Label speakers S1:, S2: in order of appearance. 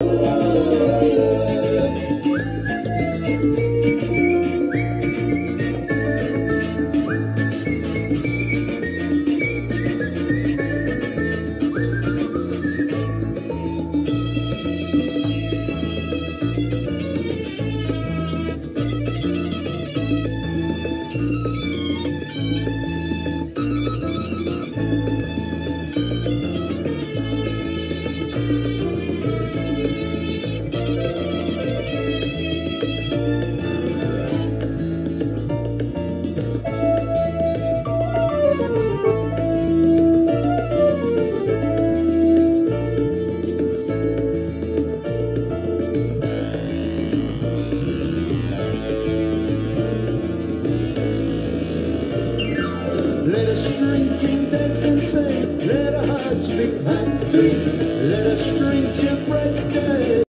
S1: you. Let us drink and dance and sing. Let our hearts beat and beat. Let us drink and break down.